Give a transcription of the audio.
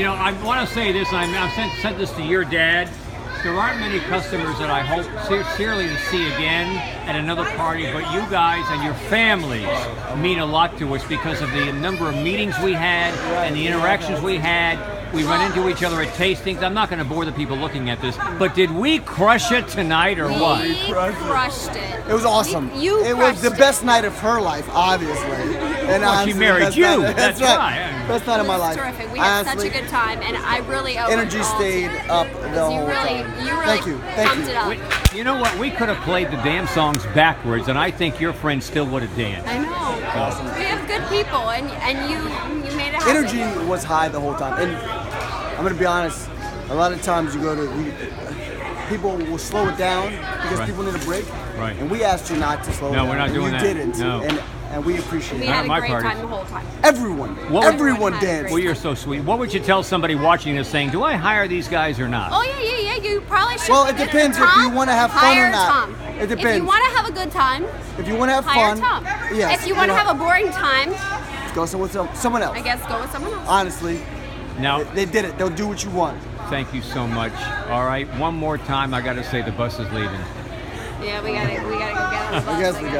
you know, I want to say this. and I I've sent, sent this to your dad. There aren't many customers that I hope sincerely to see again at another party, but you guys and your families mean a lot to us because of the number of meetings we had and the interactions we had. We run into each other at tastings. I'm not going to bore the people looking at this, but did we crush it tonight or what? We crushed it. It was awesome. You, you it was the crushed best night of her life, obviously. And Well, she married best you. night- That's right. right. Best night of my It life. terrific. We had Honestly, such a good time, and I really owe Energy it all stayed up the you whole really, time. You really Thank you. Thank pumped you. it up. We- you know what? We could have played the damn songs backwards, and I think your friend still would have danced. I know. Awesome. We have good people, and and you you made it happen. Energy was high the whole time. And I'm gonna be honest. A lot of times you go to you, people will slow it down because Right. people need a break. Right. And we asked you not to slow it No, down. we're not and doing you that. didn't. No. And and we appreciate We it. Not had a my great parties. time the whole time. Everyone. What- Everyone Everyone danced. Well, you're so sweet. What would you tell somebody watching this saying, do I hire these guys or not? Oh yeah, yeah, yeah. You probably should. Well, it depends if you wanna have fun or not. Tom. It depends. If you want to have a good time, If you want to have hire fun, Tom. yes. If you want to have a boring time, go some- with some, someone else. I guess go with someone else. Honestly, Now, they, they did it. They'll do what you want. thank you so much. All right, one more time, I got to say the bus is leaving. Yeah, we gotta we gotta go get on the bus. I guess we got.